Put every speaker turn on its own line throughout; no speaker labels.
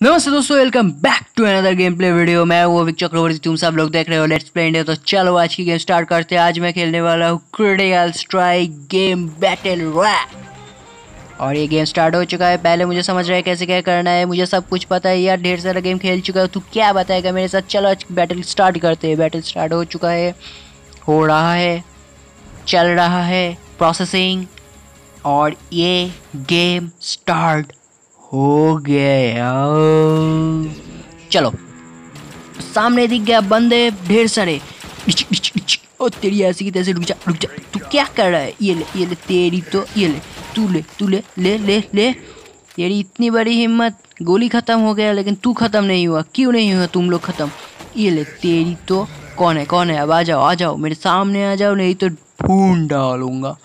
नमस्ते दोस्तों welcome back to another game play video मैं वो विक चक्रवर्ती, तुम सब लोग देख रहे हो लेट्स प्ले इंडिया तो चलो, आज की गेम स्टार्ट करते हैं। आज मैं खेलने वाला हूँ critical strike game battle rap और ये गेम स्टार्ट हो चुका है। पहले मुझे समझ रहा है कैसे क्या करना है। मुझे सब कुछ पता है। यार, ढेर सारा गेम खेल चुका है। तू क्या बताएगा मेरे साथ? चलो, आज बैटल स्टार्ट करते हैं। बैटल स्टार्ट हो चुका है। हो रहा है। चल रहा है। प्रोसेसिंग और ये गेम स्टार्ट हो गया चलो, सामने दिख गया बंदे, ढेर सारे। ओ, तेरी ऐसी की तैसे रुक जा रुक जा। तू क्या कर रहा है? ये ले ये ले, तेरी तो ये ले। तू ले तू ले ले ले ले। तेरी इतनी बड़ी हिम्मत। गोली खत्म हो गया, लेकिन तू खत्म नहीं हुआ। क्यों नहीं हुआ तुम लोग खत्म? ये ले, तेरी तो कौन है कौन है? अब आ जाओ आ जाओ। मेरे सामने आ जाओ, नहीं तो ढूंढ डालूँगा।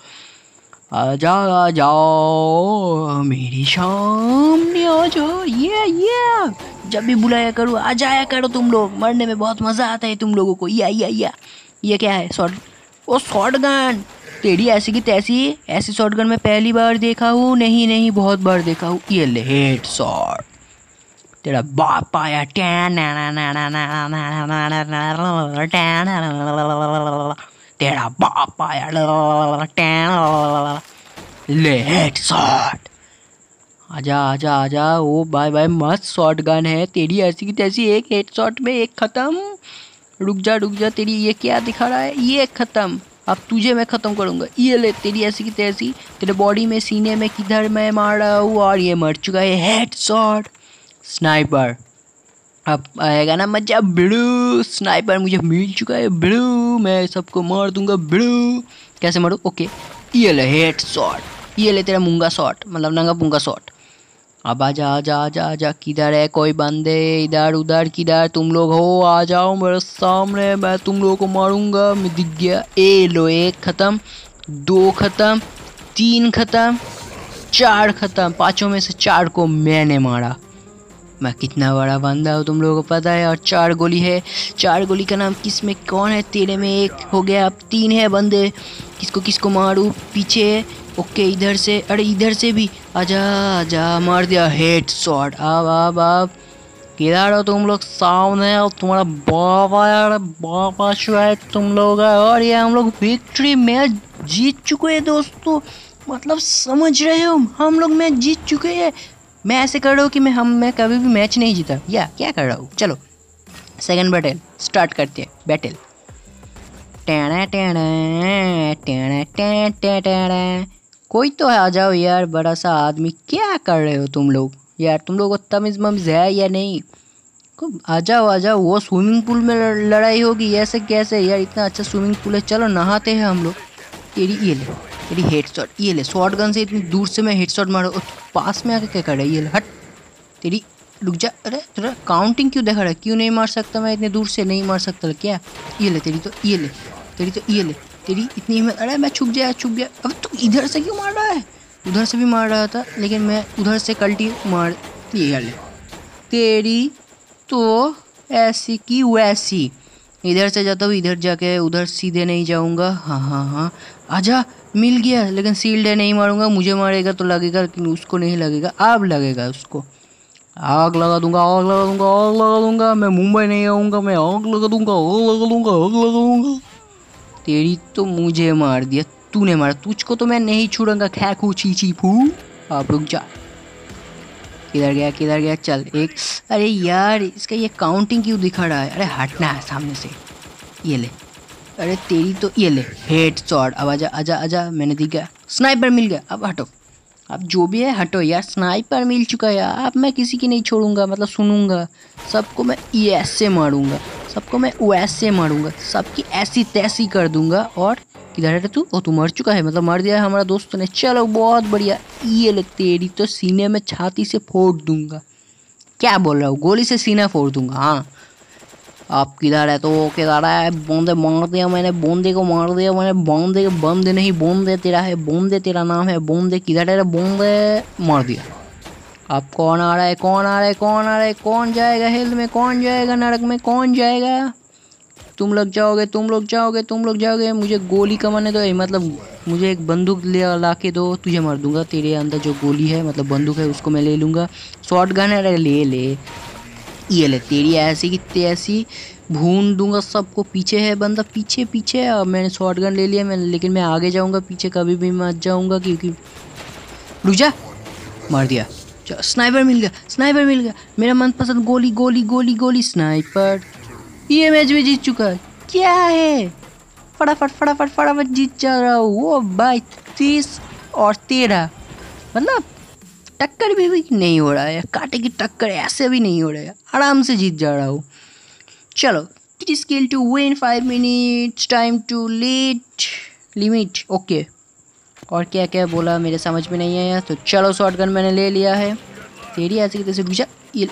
आ जाओ आ जाओ मेरी सामने आ जाओ ये ये जब भी बुलाया करो आ जाया करो तुम लोग मरने में बहुत मज़ा आता है तुम लोगों को या या या ये क्या है शॉर्ट ओ शॉर्ट गन तेरी ऐसी की तैसी ऐसी शॉर्ट गन मैं पहली बार देखा हूँ नहीं नहीं बहुत बार देखा हूँ ये ले हेड शॉट तेरा बाप आया टैन तेरा बाप आया, ले हेड शॉट आजा आजा आजा, ओ, बाय बाय, मस्त शॉट गन है। तेरी ऐसी की तैसी एक हेड शॉट में एक खत्म। रुक जा रुक जा, तेरी ये क्या दिखा रहा है? ये खत्म। अब तुझे मैं ख़त्म करूँगा। ये ले, तेरी ऐसी की तैसी। तेरे बॉडी में, सीने में किधर मैं मार रहा हूँ? और ये मर चुका है। हेड शॉट स्नाइपर अब आएगा ना मज़ा ब्लू स्नाइपर मुझे मिल चुका है ब्लू मैं सबको मार दूँगा ब्लू कैसे मारूँ? ओके ये ले हेड शॉट ये ले तेरा मूँगा शॉट मतलब नंगा पुंगा शॉट अब आजा आजा आजा जा, किधर है कोई बंदे? इधर, उधर, किधर? तुम लोग हो, आ जाओ मेरे सामने, मैं तुम लोगों को मारूँगा। मैं दिख गया। ए लो, एक ख़त्म, दो ख़त्म, तीन ख़त्म, चार ख़त्म। पाँचों में से चार को मैंने मारा। मैं कितना बड़ा बंदा हूँ, तुम लोगों को पता है। और चार गोली है। चार गोली का नाम किसमें, कौन है? तेरे में एक हो गया। अब तीन है बंदे। किसको किसको मारूँ? पीछे है। ओके, इधर से। अरे, इधर से भी। आजा आजा, मार दिया। हेड शॉट अब अब अब। किधर हो तुम लोग? सामने और तुम्हारा बाबा आया बाप आशुआ तुम लोग और ये हम लोग विक्ट्री मैच जीत चुके हैं दोस्तों। मतलब समझ रहे हो? हम लोग मैच जीत चुके हैं। मैं ऐसे कर रहा हूँ कि मैं, हम, मैं कभी भी मैच नहीं जीता। या, क्या कर रहा हूँ? चलो सेकंड बैटल स्टार्ट करते हैं बैटल टेढ़ा टेढ़ा टेढ़ा टेढ़ा टेढ़ा कोई तो आ जाओ यार, बड़ा सा आदमी। क्या कर रहे हो तुम लोग? यार, तुम लोग तमीज़ ममीज़ है या नहीं? आ जाओ आ जाओ, वो स्विमिंग पूल में लड़ाई होगी, ऐसे कैसे? यार, इतना अच्छा स्विमिंग पूल है, चलो नहाते हैं हम लोग। तेरी ये ले। तेरी हेड शॉट ये ले शॉर्ट गन से इतनी दूर से मैं हेड शॉट मारो पास में आके क्या कर रहा है? ये ले, हट। तेरी, रुक जा। अरे, तेरा काउंटिंग क्यों देखा रहा है? क्यों नहीं मार सकता मैं इतने दूर से? नहीं मार सकता क्या? ये ले, तेरी तो ये ले, तेरी तो ये ले, तेरी इतनी हिम्मत, अरे मैं छुप गया छुप गया। अब तू इधर से क्यों मार रहा है? उधर से भी मार रहा था, लेकिन मैं उधर से कल्टी मार, ये ले। तेरी तो ऐसी की वैसी। इधर से जाता हूँ, इधर जाके उधर सीधे नहीं जाऊँगा। हाँ हाँ हाँ। आजा, मिल गया, लेकिन सील्ड है, नहीं मारूँगा, मुझे मारेगा तो लगेगा, लेकिन उसको नहीं लगेगा, अब लगेगा उसको। आग लगा दूँगा, आग लगा दूँगा, आग लगा दूँगा, मैं मुंबई नहीं आऊँगा, मैं आग लगा दूँगा, आग लगा दूँगा, आग लगा दूँगा। तेरी तो मुझे मार दिया, तूने मारा, तुझको तो मैं नहीं छोड़ूँगा खै खू ची ची फू। आप रुक जा। किधर गया किधर गया, चल, एक, अरे यार, इसका ये काउंटिंग क्यों दिखा रहा है? अरे हटना है सामने से। ये ले। अरे तेरी तो ये ले, हेड शॉट अब आजा आजा आजा मैंने दिख गया स्नाइपर मिल गया, अब हटो। अब जो भी है, हटो यार स्नाइपर मिल चुका है यार। अब मैं किसी की नहीं छोड़ूँगा मतलब सुनूँगा। सबको मैं ई ऐसे मारूँगा। सबको मैं ओ वैसे मारूँगा। सबकी ऐसी तैसी कर दूँगा। और किधर है तू? ओ, तू मर चुका है मतलब मर दिया है हमारा दोस्त ने। चलो, बहुत बढ़िया। ये ले, तेरी तो सीने में छाती से फोड़ दूँगा। क्या बोल रहा हूँ? गोली से सीना फोड़ दूँगा हाँ। आप किधर है? तो वो किधर है? बूंदे मार दिया मैंने। बूंदे को मार दिया मैंने। बूंदे बंद नहीं, बूंदे तेरा है, बूंदे तेरा नाम है। बूंदे किधर है बूंदे मार दिया। अब कौन आ रहा है? कौन आ रहा है? कौन आ रहा है? कौन जाएगा हेल में? कौन जाएगा नरक में? कौन जाएगा? तुम लोग जाओगे, तुम लोग जाओगे, तुम लोग जाओगे। मुझे गोली कमाने दो। मतलब मुझे एक बंदूक ले, ला के दो। तुझे मार दूँगा। तेरे अंदर जो गोली है मतलब बंदूक है, उसको मैं ले लूँगा। शॉर्ट गन है ले ले। ये ले, तेरी ऐसी की तैसी, भून दूँगा सबको, पीछे है बंदा, पीछे पीछे और मैंने शॉर्ट गन ले लिया, मैंने, लेकिन मैं आगे जाऊँगा, पीछे कभी भी मत जाऊँगा, क्योंकि रुक जा, मार दिया स्नाइपर मिल गया स्नाइपर मिल गया, मेरा मनपसंद गोली गोली गोली गोली स्नाइपर ये मैच भी जीत चुका क्या है? फटाफट फटाफट फटाफट जीत जा रहा हूँ वो भाई, तीस और तेरह मतलब टक्कर भी, भी नहीं हो रहा है। कांटे की टक्कर ऐसे भी नहीं हो रहा है। आराम से जीत जा रहा हूँ। चलो is skill to win five minutes time to let limit okay और क्या क्या बोला मेरे समझ में नहीं आया तो चलो शॉर्ट गन मैंने ले लिया है। तेरी ऐसे की तैसे पूछा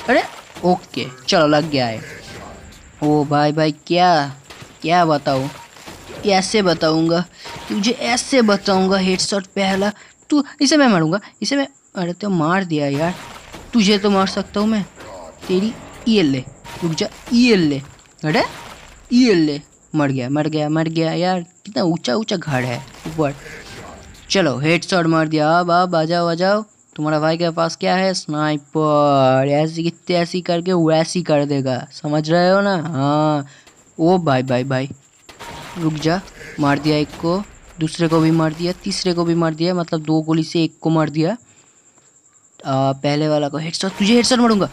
अरे ओके चलो लग गया है। ओ भाई भाई क्या क्या बताऊँ? ऐसे बताऊँगा तुझे ऐसे बताऊँगा हेडशॉट पहला। तू इसे मैं मारूँगा इसे मैं अरे तो मार दिया यार। तुझे तो मार सकता हूँ मैं। तेरी ये ले। रुक जा ये ले। अरे ये ले। मर गया मर गया मर गया यार। कितना ऊँचा ऊँचा घर है ऊपर। चलो हेड शॉट मार दिया। अब अब, आ जाओ आ जाओ। तुम्हारा भाई के पास क्या है? स्नाइपर ऐसी कितने ऐसी करके वैसी कर देगा। समझ रहे हो ना? हाँ। ओ भाई भाई भाई रुक जा। मार दिया एक को। दूसरे को भी मार दिया। तीसरे को भी मार दिया। मतलब दो गोली से एक को मार दिया। आ, पहले वाला को हेडशॉट तुझे हेडशॉट मारूँगा।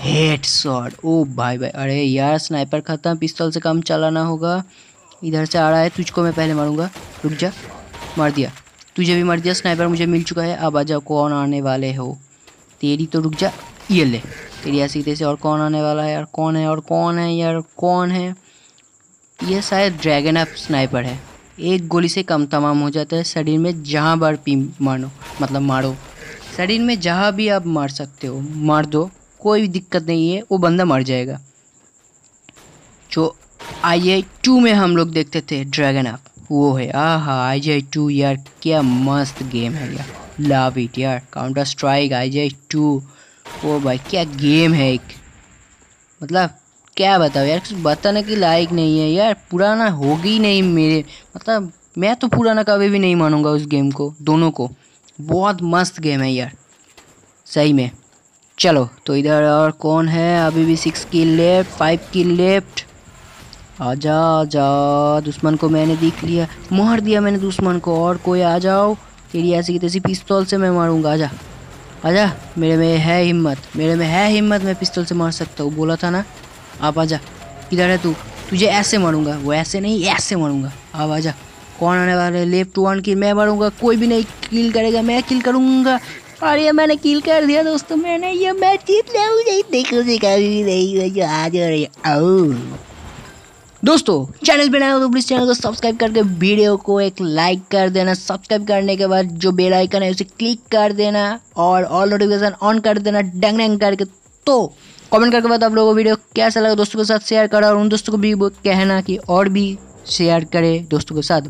हेडशॉट ओ भाई भाई अरे यार स्नाइपर खत्म पिस्तौल से कम चलाना होगा। इधर से आ रहा है तुझको मैं पहले मारूँगा। रुक जा मार दिया। तुझे भी मार दिया स्नाइपर मुझे मिल चुका है। अब आ जाओ कौन आने वाले हो? तेरी तो रुक जा ये ले। तेरी ऐसी तैसे और कौन आने वाला है यार? कौन है और कौन है यार? कौन है? ये शायद ड्रैगन अप स्नाइपर है। एक गोली से कम तमाम हो जाता है शरीर में जहाँ बार पी मारो मतलब मारो। शरीर में जहाँ भी आप मार सकते हो, मार दो, कोई दिक्कत नहीं है, वो बंदा मर जाएगा। जो आई आई टू में हम लोग देखते थे ड्रैगन अप वो है। आ हा आई आई टू यार, क्या मस्त गेम है यार। लव इट यार काउंटर स्ट्राइक आई आई टू वो भाई, क्या गेम है एक। मतलब क्या बताओ यार, कुछ बताने की लायक नहीं है यार, पुराना होगी नहीं मेरे। मतलब मैं तो पुराना कभी भी नहीं मानूँगा उस गेम को, दोनों को। बहुत मस्त गेम है यार। सही में। चलो तो इधर और कौन है? अभी भी सिक्स की लेफ़्ट फाइव की लेफ़्ट आजा आजा, दुश्मन को मैंने देख लिया। मार दिया मैंने दुश्मन को। और कोई आ जाओ। तेरी ऐसी की तैसी पिस्तौल से मैं मारूँगा। आजा। आजा, मेरे में है हिम्मत। मेरे में है हिम्मत, मैं पिस्तौल से मार सकता हूँ। बोला था ना? आप आजा। किधर है तू। तुझे ऐसे मारूँगा। वो ऐसे नहीं, ऐसे मारूँगा। अब आजा। कौन आने वाला है? लेफ़्ट वन किल मैं मारूँगा, कोई भी नहीं किल करेगा, मैं किल करूँगा। और ये मैंने किल कर दिया दोस्तों, मैंने ये मैच जीत लिया, मुझे देखो कभी नहीं जो आ जा रही है। दोस्तों चैनल पे नए हो तो प्लीज़ चैनल को सब्सक्राइब करके वीडियो को एक लाइक कर देना। सब्सक्राइब करने के बाद जो बेल आइकन है, उसे क्लिक कर देना और ऑल नोटिफिकेशन ऑन कर देना डंग डंग करके। तो कमेंट करके बाद आप लोगों को वीडियो कैसा लगा दोस्तों के साथ शेयर करा और उन दोस्तों को भी कहना कि और भी शेयर करे दोस्तों के साथ।